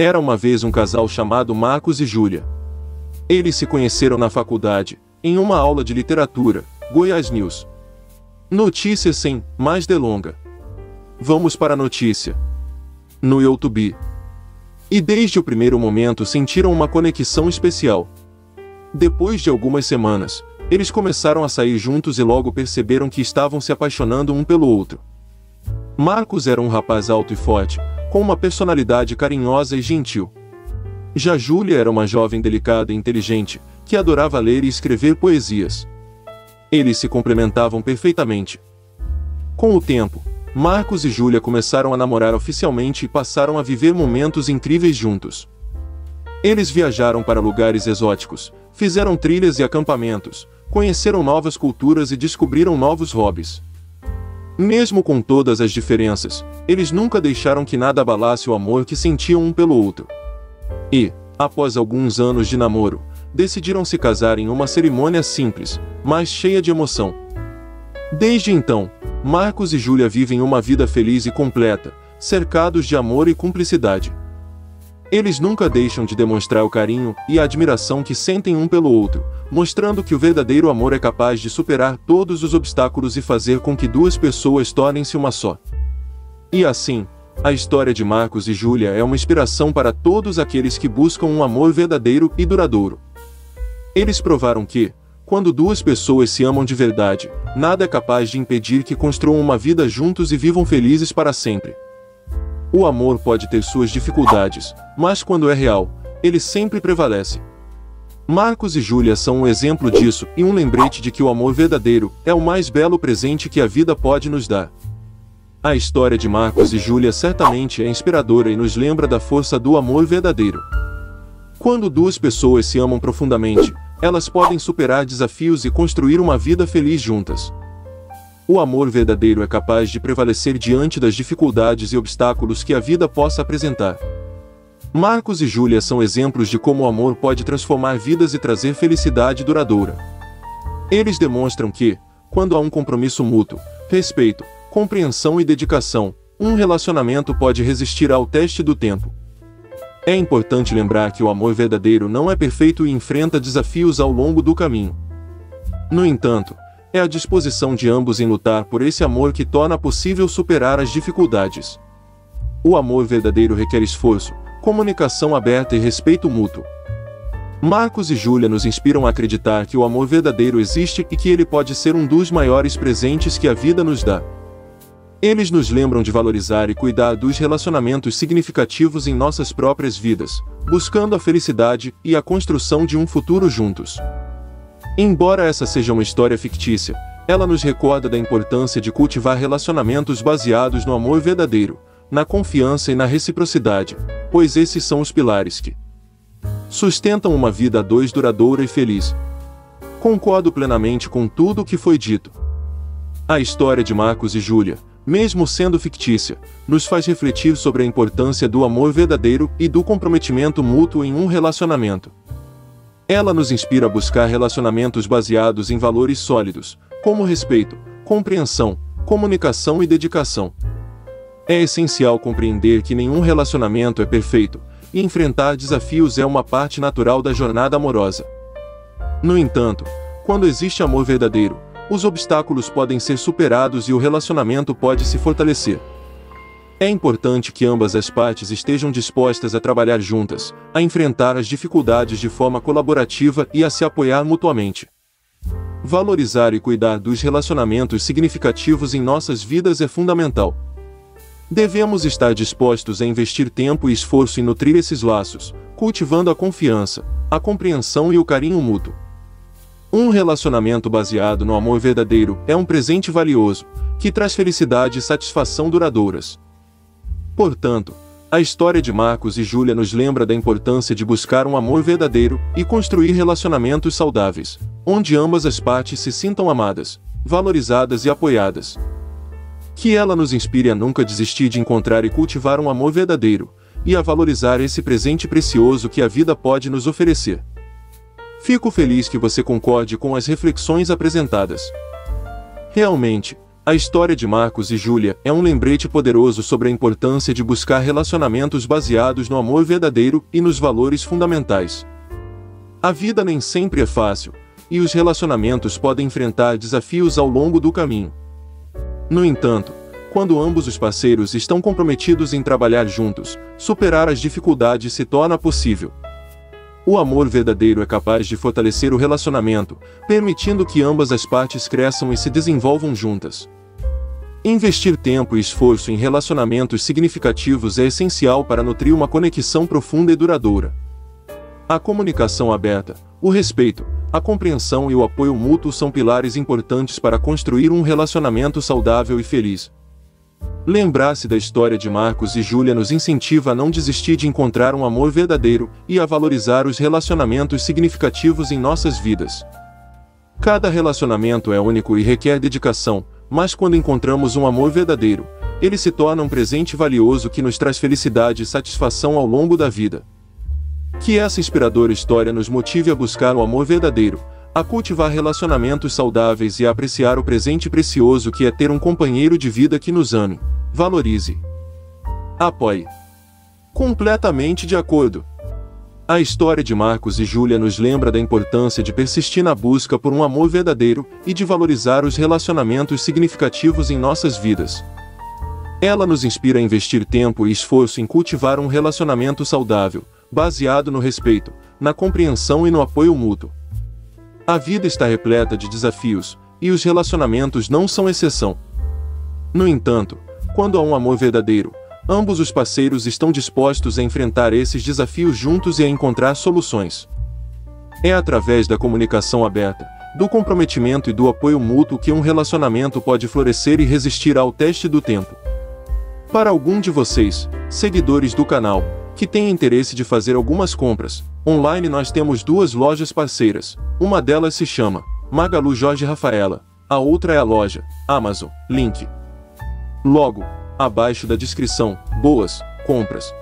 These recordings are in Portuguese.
Era uma vez um casal chamado Marcos e Júlia. Eles se conheceram na faculdade, em uma aula de literatura, Goiás News. Notícia sem mais delonga. Vamos para a notícia. No YouTube. E desde o primeiro momento sentiram uma conexão especial. Depois de algumas semanas, eles começaram a sair juntos e logo perceberam que estavam se apaixonando um pelo outro. Marcos era um rapaz alto e forte, com uma personalidade carinhosa e gentil. Já Júlia era uma jovem delicada e inteligente, que adorava ler e escrever poesias. Eles se complementavam perfeitamente. Com o tempo, Marcos e Júlia começaram a namorar oficialmente e passaram a viver momentos incríveis juntos. Eles viajaram para lugares exóticos, fizeram trilhas e acampamentos, conheceram novas culturas e descobriram novos hobbies. Mesmo com todas as diferenças, eles nunca deixaram que nada abalasse o amor que sentiam um pelo outro. E, após alguns anos de namoro, decidiram se casar em uma cerimônia simples, mas cheia de emoção. Desde então, Marcos e Júlia vivem uma vida feliz e completa, cercados de amor e cumplicidade. Eles nunca deixam de demonstrar o carinho e a admiração que sentem um pelo outro, mostrando que o verdadeiro amor é capaz de superar todos os obstáculos e fazer com que duas pessoas tornem-se uma só. E assim, a história de Marcos e Júlia é uma inspiração para todos aqueles que buscam um amor verdadeiro e duradouro. Eles provaram que, quando duas pessoas se amam de verdade, nada é capaz de impedir que construam uma vida juntos e vivam felizes para sempre. O amor pode ter suas dificuldades, mas quando é real, ele sempre prevalece. Marcos e Júlia são um exemplo disso e um lembrete de que o amor verdadeiro é o mais belo presente que a vida pode nos dar. A história de Marcos e Júlia certamente é inspiradora e nos lembra da força do amor verdadeiro. Quando duas pessoas se amam profundamente, elas podem superar desafios e construir uma vida feliz juntas. O amor verdadeiro é capaz de prevalecer diante das dificuldades e obstáculos que a vida possa apresentar. Marcos e Júlia são exemplos de como o amor pode transformar vidas e trazer felicidade duradoura. Eles demonstram que, quando há um compromisso mútuo, respeito, compreensão e dedicação, um relacionamento pode resistir ao teste do tempo. É importante lembrar que o amor verdadeiro não é perfeito e enfrenta desafios ao longo do caminho. No entanto, é a disposição de ambos em lutar por esse amor que torna possível superar as dificuldades. O amor verdadeiro requer esforço, comunicação aberta e respeito mútuo. Marcos e Júlia nos inspiram a acreditar que o amor verdadeiro existe e que ele pode ser um dos maiores presentes que a vida nos dá. Eles nos lembram de valorizar e cuidar dos relacionamentos significativos em nossas próprias vidas, buscando a felicidade e a construção de um futuro juntos. Embora essa seja uma história fictícia, ela nos recorda da importância de cultivar relacionamentos baseados no amor verdadeiro, na confiança e na reciprocidade, pois esses são os pilares que sustentam uma vida a dois duradoura e feliz. Concordo plenamente com tudo o que foi dito. A história de Marcos e Júlia, mesmo sendo fictícia, nos faz refletir sobre a importância do amor verdadeiro e do comprometimento mútuo em um relacionamento. Ela nos inspira a buscar relacionamentos baseados em valores sólidos, como respeito, compreensão, comunicação e dedicação. É essencial compreender que nenhum relacionamento é perfeito, e enfrentar desafios é uma parte natural da jornada amorosa. No entanto, quando existe amor verdadeiro, os obstáculos podem ser superados e o relacionamento pode se fortalecer. É importante que ambas as partes estejam dispostas a trabalhar juntas, a enfrentar as dificuldades de forma colaborativa e a se apoiar mutuamente. Valorizar e cuidar dos relacionamentos significativos em nossas vidas é fundamental. Devemos estar dispostos a investir tempo e esforço em nutrir esses laços, cultivando a confiança, a compreensão e o carinho mútuo. Um relacionamento baseado no amor verdadeiro é um presente valioso, que traz felicidade e satisfação duradouras. Portanto, a história de Marcos e Júlia nos lembra da importância de buscar um amor verdadeiro e construir relacionamentos saudáveis, onde ambas as partes se sintam amadas, valorizadas e apoiadas. Que ela nos inspire a nunca desistir de encontrar e cultivar um amor verdadeiro, e a valorizar esse presente precioso que a vida pode nos oferecer. Fico feliz que você concorde com as reflexões apresentadas. Realmente, A história de Marcos e Júlia é um lembrete poderoso sobre a importância de buscar relacionamentos baseados no amor verdadeiro e nos valores fundamentais. A vida nem sempre é fácil, e os relacionamentos podem enfrentar desafios ao longo do caminho. No entanto, quando ambos os parceiros estão comprometidos em trabalhar juntos, superar as dificuldades se torna possível. O amor verdadeiro é capaz de fortalecer o relacionamento, permitindo que ambas as partes cresçam e se desenvolvam juntas. Investir tempo e esforço em relacionamentos significativos é essencial para nutrir uma conexão profunda e duradoura. A comunicação aberta, o respeito, a compreensão e o apoio mútuo são pilares importantes para construir um relacionamento saudável e feliz. Lembrar-se da história de Marcos e Júlia nos incentiva a não desistir de encontrar um amor verdadeiro e a valorizar os relacionamentos significativos em nossas vidas. Cada relacionamento é único e requer dedicação, mas quando encontramos um amor verdadeiro, ele se torna um presente valioso que nos traz felicidade e satisfação ao longo da vida. Que essa inspiradora história nos motive a buscar o amor verdadeiro, a cultivar relacionamentos saudáveis e a apreciar o presente precioso que é ter um companheiro de vida que nos ame, valorize, apoie. Completamente de acordo. A história de Marcos e Júlia nos lembra da importância de persistir na busca por um amor verdadeiro e de valorizar os relacionamentos significativos em nossas vidas. Ela nos inspira a investir tempo e esforço em cultivar um relacionamento saudável, baseado no respeito, na compreensão e no apoio mútuo. A vida está repleta de desafios, e os relacionamentos não são exceção. No entanto, quando há um amor verdadeiro, Ambos os parceiros estão dispostos a enfrentar esses desafios juntos e a encontrar soluções. É através da comunicação aberta, do comprometimento e do apoio mútuo que um relacionamento pode florescer e resistir ao teste do tempo. Para algum de vocês, seguidores do canal, que têm interesse de fazer algumas compras, online nós temos duas lojas parceiras. Uma delas se chama Magalu Jorge Rafaela, a outra é a loja Amazon. Link. Logo, abaixo da descrição, boas compras.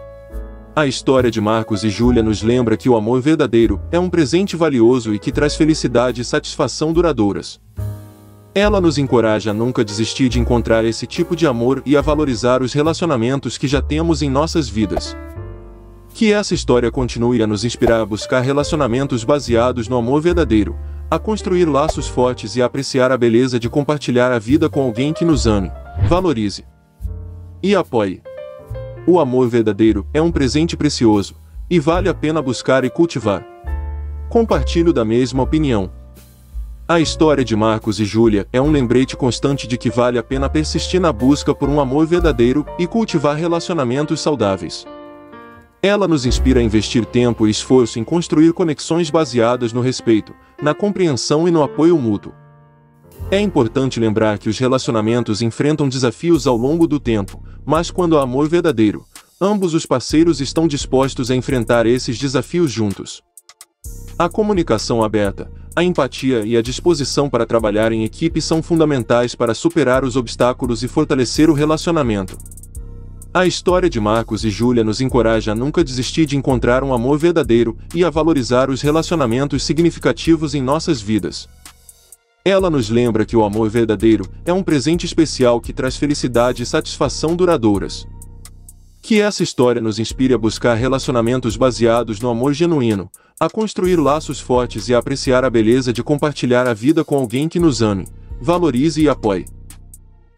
A história de Marcos e Júlia nos lembra que o amor verdadeiro é um presente valioso e que traz felicidade e satisfação duradouras. Ela nos encoraja a nunca desistir de encontrar esse tipo de amor e a valorizar os relacionamentos que já temos em nossas vidas. Que essa história continue a nos inspirar a buscar relacionamentos baseados no amor verdadeiro, a construir laços fortes e a apreciar a beleza de compartilhar a vida com alguém que nos ame, valorize e apoie. O amor verdadeiro é um presente precioso, e vale a pena buscar e cultivar. Compartilho da mesma opinião. A história de Marcos e Júlia é um lembrete constante de que vale a pena persistir na busca por um amor verdadeiro e cultivar relacionamentos saudáveis. Ela nos inspira a investir tempo e esforço em construir conexões baseadas no respeito, na compreensão e no apoio mútuo. É importante lembrar que os relacionamentos enfrentam desafios ao longo do tempo, mas quando há amor verdadeiro, ambos os parceiros estão dispostos a enfrentar esses desafios juntos. A comunicação aberta, a empatia e a disposição para trabalhar em equipe são fundamentais para superar os obstáculos e fortalecer o relacionamento. A história de Marcos e Júlia nos encoraja a nunca desistir de encontrar um amor verdadeiro e a valorizar os relacionamentos significativos em nossas vidas. Ela nos lembra que o amor verdadeiro é um presente especial que traz felicidade e satisfação duradouras. Que essa história nos inspire a buscar relacionamentos baseados no amor genuíno, a construir laços fortes e a apreciar a beleza de compartilhar a vida com alguém que nos ame, valorize e apoie.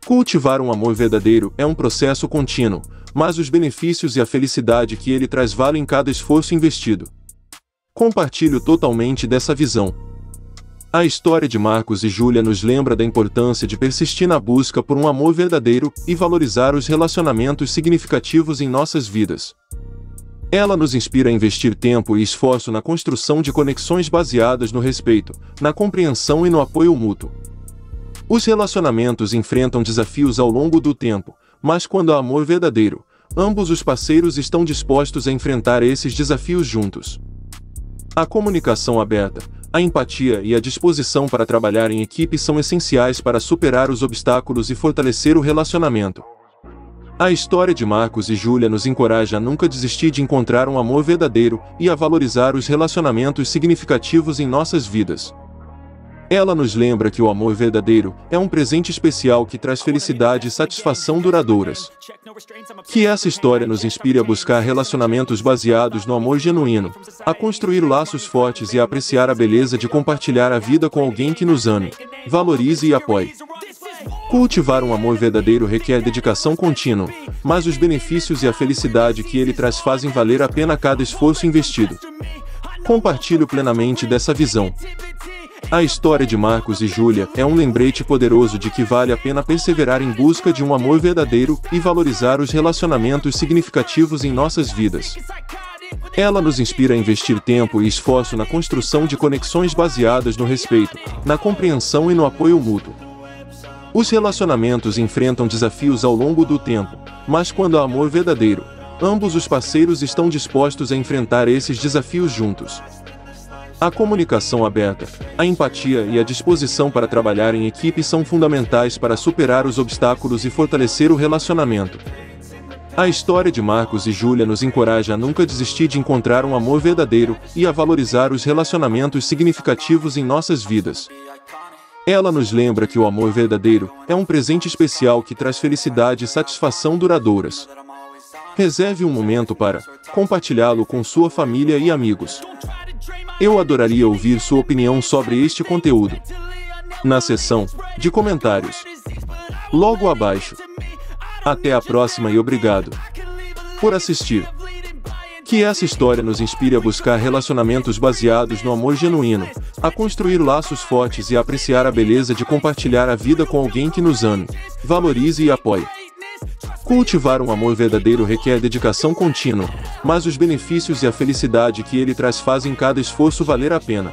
Cultivar um amor verdadeiro é um processo contínuo, mas os benefícios e a felicidade que ele traz valem cada esforço investido. Compartilho totalmente dessa visão. A história de Marcos e Júlia nos lembra da importância de persistir na busca por um amor verdadeiro e valorizar os relacionamentos significativos em nossas vidas. Ela nos inspira a investir tempo e esforço na construção de conexões baseadas no respeito, na compreensão e no apoio mútuo. Os relacionamentos enfrentam desafios ao longo do tempo, mas quando há amor verdadeiro, ambos os parceiros estão dispostos a enfrentar esses desafios juntos. A comunicação aberta, a empatia e a disposição para trabalhar em equipe são essenciais para superar os obstáculos e fortalecer o relacionamento. A história de Marcos e Júlia nos encoraja a nunca desistir de encontrar um amor verdadeiro e a valorizar os relacionamentos significativos em nossas vidas. Ela nos lembra que o amor verdadeiro é um presente especial que traz felicidade e satisfação duradouras. Que essa história nos inspire a buscar relacionamentos baseados no amor genuíno, a construir laços fortes e a apreciar a beleza de compartilhar a vida com alguém que nos ame, valorize e apoie. Cultivar um amor verdadeiro requer dedicação contínua, mas os benefícios e a felicidade que ele traz fazem valer a pena cada esforço investido. Compartilho plenamente dessa visão. A história de Marcos e Júlia é um lembrete poderoso de que vale a pena perseverar em busca de um amor verdadeiro e valorizar os relacionamentos significativos em nossas vidas. Ela nos inspira a investir tempo e esforço na construção de conexões baseadas no respeito, na compreensão e no apoio mútuo. Os relacionamentos enfrentam desafios ao longo do tempo, mas quando há amor verdadeiro, ambos os parceiros estão dispostos a enfrentar esses desafios juntos. A comunicação aberta, a empatia e a disposição para trabalhar em equipe são fundamentais para superar os obstáculos e fortalecer o relacionamento. A história de Marcos e Júlia nos encoraja a nunca desistir de encontrar um amor verdadeiro e a valorizar os relacionamentos significativos em nossas vidas. Ela nos lembra que o amor verdadeiro é um presente especial que traz felicidade e satisfação duradouras. Reserve um momento para compartilhá-lo com sua família e amigos. Eu adoraria ouvir sua opinião sobre este conteúdo. Na seção de comentários. Logo abaixo. Até a próxima e obrigado por assistir. Que essa história nos inspire a buscar relacionamentos baseados no amor genuíno, a construir laços fortes e a apreciar a beleza de compartilhar a vida com alguém que nos ame, valorize e apoie. Cultivar um amor verdadeiro requer dedicação contínua, mas os benefícios e a felicidade que ele traz fazem cada esforço valer a pena.